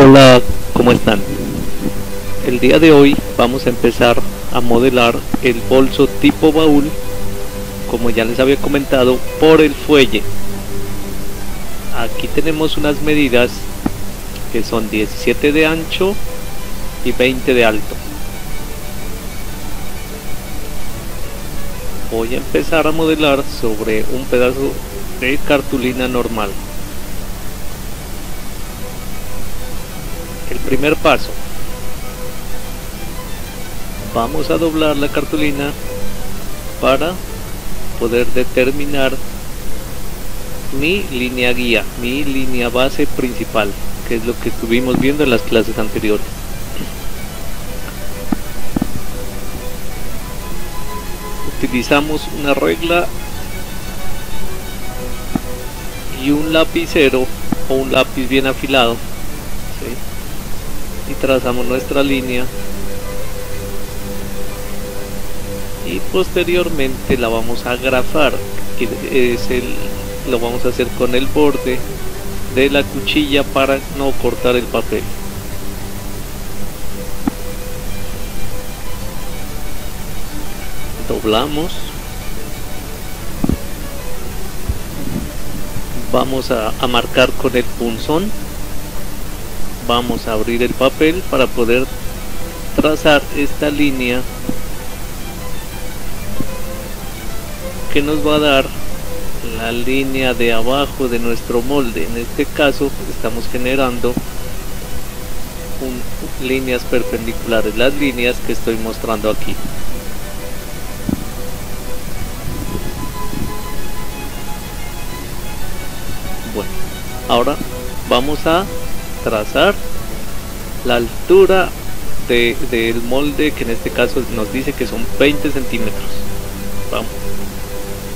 Hola, ¿cómo están? El día de hoy vamos a empezar a modelar el bolso tipo baúl, como ya les había comentado, por el fuelle. Aquí tenemos unas medidas que son 17 de ancho y 20 de alto. Voy a empezar a modelar sobre un pedazo de cartulina normal. Primer paso. Vamos a doblar la cartulina para poder determinar mi línea guía, mi línea base principal, que es lo que estuvimos viendo en las clases anteriores. Utilizamos una regla y un lapicero o un lápiz bien afilado y trazamos nuestra línea. Y posteriormente la vamos a grafar que es el lo vamos a hacer con el borde de la cuchilla para no cortar el papel. Doblamos. Vamos a, a marcar con el punzón vamos a abrir el papel para poder trazar esta línea que nos va a dar la línea de abajo de nuestro molde. En este caso estamos generando líneas perpendiculares las líneas que estoy mostrando aquí. Bueno ahora vamos a trazar la altura del molde que en este caso nos dice que son 20 centímetros. Vamos.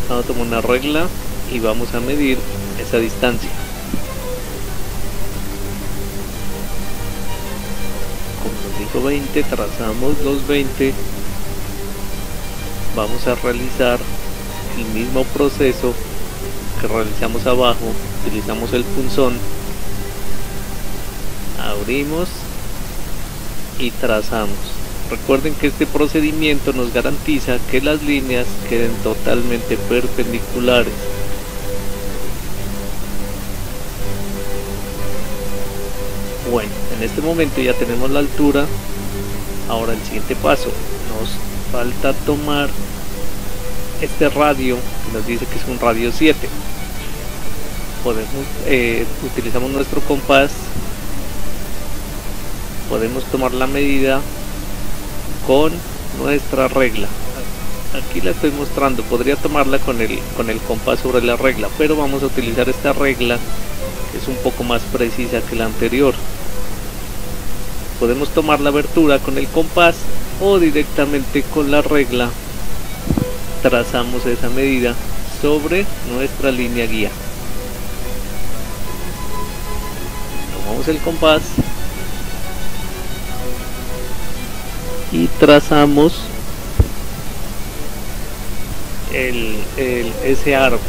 Vamos a tomar una regla y vamos a medir esa distancia. Como nos dijo 20 trazamos los 20 vamos a realizar el mismo proceso que realizamos abajo. Utilizamos el punzón abrimos y trazamos. Recuerden que este procedimiento nos garantiza que las líneas queden totalmente perpendiculares. Bueno en este momento ya tenemos la altura. Ahora el siguiente paso. Nos falta tomar este radio que nos dice que es un radio 7 podemos eh, utilizamos nuestro compás podemos tomar la medida con nuestra regla. Aquí la estoy mostrando podría tomarla con el con el compás sobre la regla pero vamos a utilizar esta regla que es un poco más precisa que la anterior. Podemos tomar la abertura con el compás o directamente con la regla trazamos esa medida sobre nuestra línea guía. Tomamos el compás y trazamos el, ese arco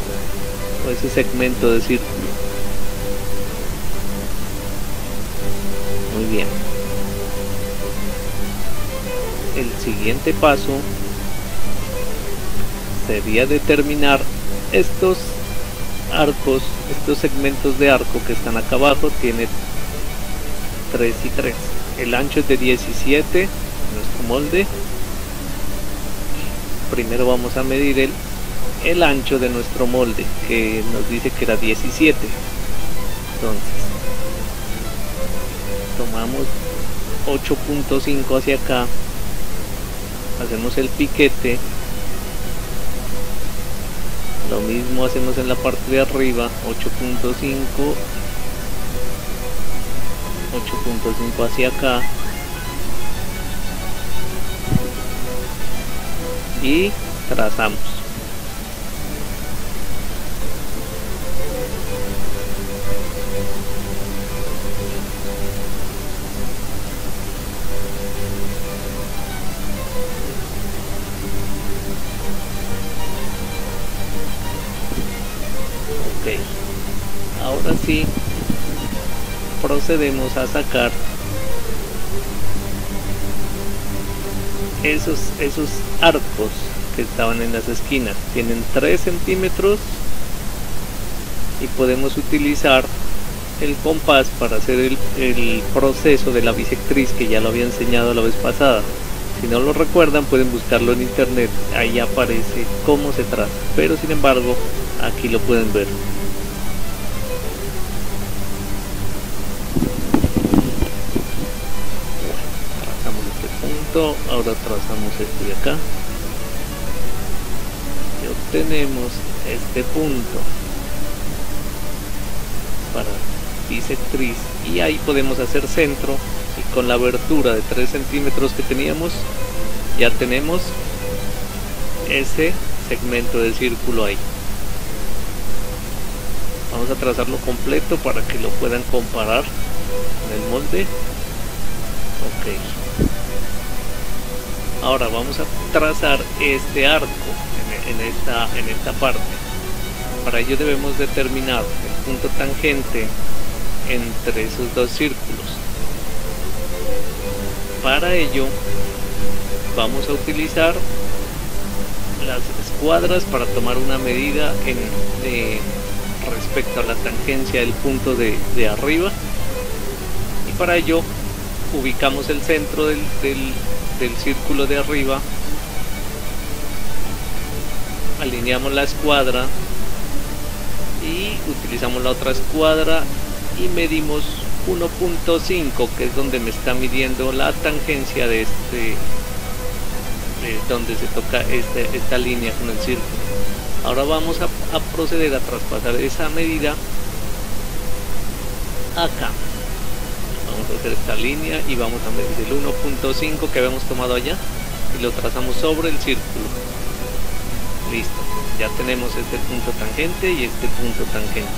o ese segmento de círculo. Muy bien. El siguiente paso sería determinar estos arcos estos segmentos de arco que están acá abajo tiene 3 y 3 el ancho es de 17 nuestro molde. Primero vamos a medir el, el ancho de nuestro molde que nos dice que era 17 entonces tomamos 8.5 hacia acá hacemos el piquete. Lo mismo hacemos en la parte de arriba 8.5 8.5 hacia acá y trazamos. Ahora sí procedemos a sacar esos, esos arcos que estaban en las esquinas. Tienen 3 centímetros y podemos utilizar el compás para hacer el, el, proceso de la bisectriz que ya lo había enseñado la vez pasada. Si no lo recuerdan pueden buscarlo en internet, ahí aparece cómo se traza, pero sin embargo aquí lo pueden ver. Ahora trazamos este de acá. Y obtenemos este punto. Para bisectriz. Y ahí podemos hacer centro. Y con la abertura de 3 centímetros que teníamos ya tenemos ese segmento de círculo ahí. Vamos a trazarlo completo para que lo puedan comparar con el molde. Ok ahora vamos a trazar este arco en, en esta, en esta parte para ello debemos determinar el punto tangente entre esos dos círculos. Para ello vamos a utilizar las escuadras para tomar una medida en, respecto a la tangencia del punto de, arriba y para ello ubicamos el centro del, del círculo de arriba alineamos la escuadra y utilizamos la otra escuadra y medimos 1.5 que es donde me está midiendo la tangencia de este de donde se toca este, esta línea con el círculo. Ahora vamos a, proceder a traspasar esa medida acá vamos a hacer esta línea y vamos a medir el 1.5 que habíamos tomado allá y lo trazamos sobre el círculo. Listo ya tenemos este punto tangente y este punto tangente.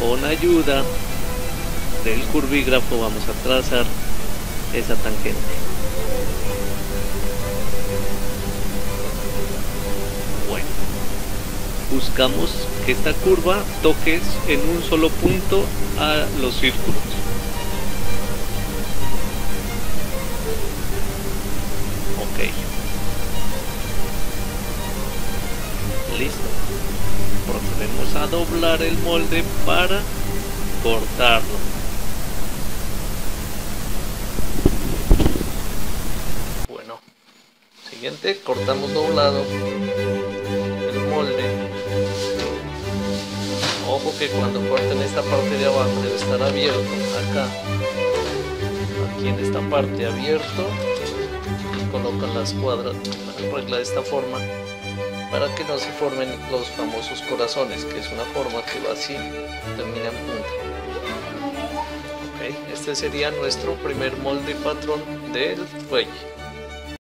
Con ayuda del curvígrafo vamos a trazar esa tangente. Bueno buscamos que esta curva toque en un solo punto a los círculos listo. Procedemos a doblar el molde para cortarlo. Bueno siguiente cortamos doblado el molde. Ojo que cuando corten esta parte de abajo debe estar abierto acá. Aquí en esta parte abierto colocan las cuadras la regla de esta forma para que no se formen los famosos corazones, que es una forma que va así, termina en punta. Okay, este sería nuestro primer molde patrón del fuelle.